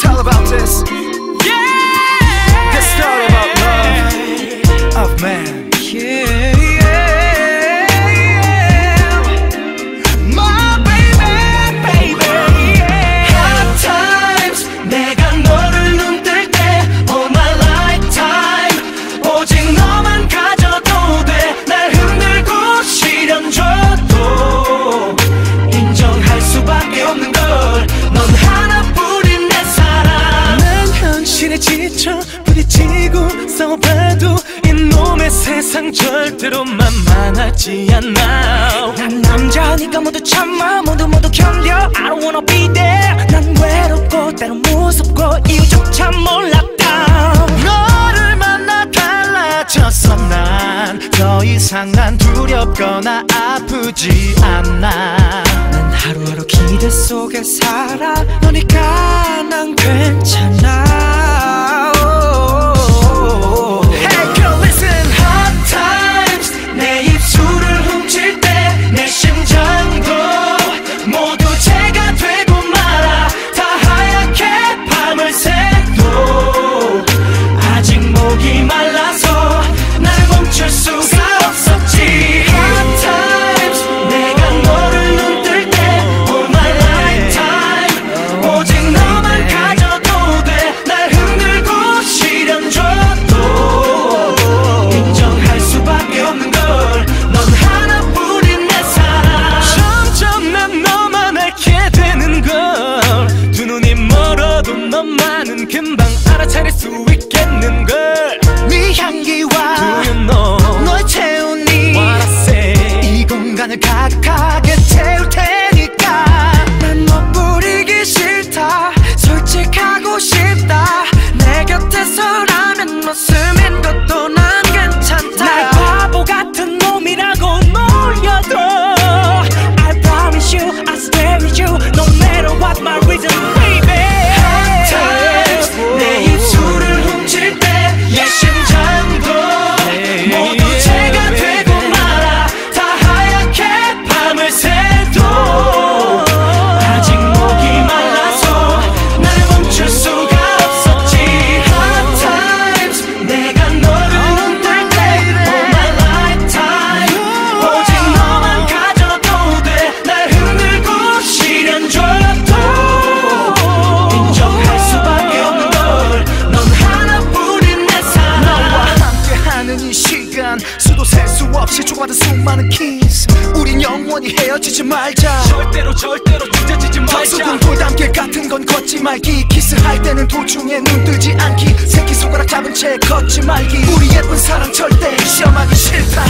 It's all about this. Yeah. The story about love. Of man 세상 절대로 만만하지 않아 난 남자니까 모두 참아 모두 모두 견뎌. I don't wanna be there. 난 외롭고 때론 무섭고 이유조차 몰랐다. 너를 만나 달라졌어 난. 더 이상 난 두렵거나 아프지 않아. 난 하루하루 기대 속에 살아. 너니까 난 괜찮아 금방 알아차릴 수 있겠는 걸 네 향기와 Do you know 널 채우니 What I say 이 공간을 가득하 수도 셀 수 없이 주고받은 수많은 키스 우린 영원히 헤어지지 말자. 절대로 절대로 찢어지지 수군 돌담길 같은 건 걷지 말기. 키스할 때는 도중에 눈 뜨지 않기. 새끼손가락 잡은 채 걷지 말기. 우리 예쁜 사랑 절대 시험하기 싫다